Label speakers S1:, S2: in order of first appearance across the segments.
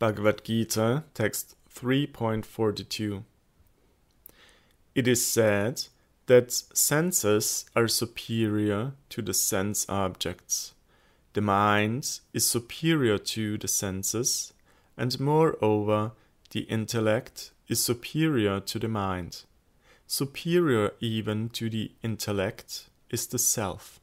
S1: Bhagavad Gita, text 3.42. It is said that senses are superior to the sense objects. The mind is superior to the senses, and moreover, the intellect is superior to the mind. Superior even to the intellect is the self.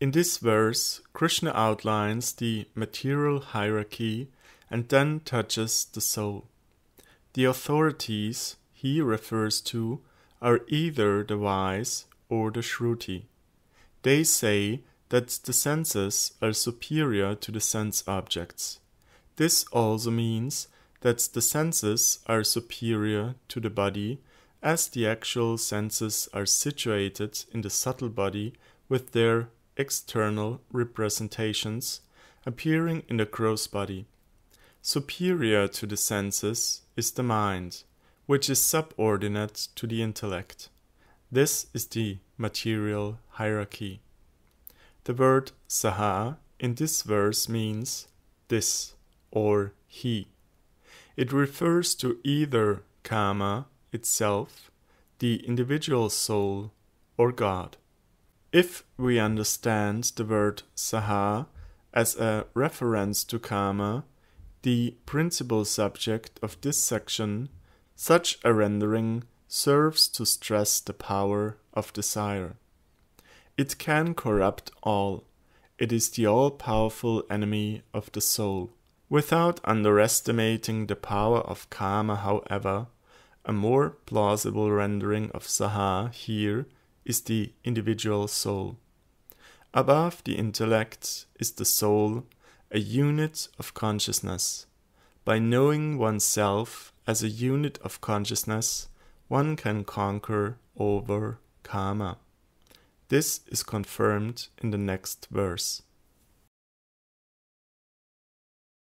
S1: In this verse, Krishna outlines the material hierarchy and then touches the soul. The authorities he refers to are either the wise or the Shruti. They say that the senses are superior to the sense objects. This also means that the senses are superior to the body, as the actual senses are situated in the subtle body with their external representations appearing in the gross body. Superior to the senses is the mind, which is subordinate to the intellect. This is the material hierarchy. The word saha in this verse means this or he. It refers to either kama itself, the individual soul, or God. If we understand the word saha as a reference to kama, the principal subject of this section, such a rendering serves to stress the power of desire. It can corrupt all. It is the all powerful enemy of the soul. Without underestimating the power of kama, however, a more plausible rendering of saha here is the individual soul. Above the intellect is the soul, a unit of consciousness. By knowing oneself as a unit of consciousness, one can conquer over kama. This is confirmed in the next verse.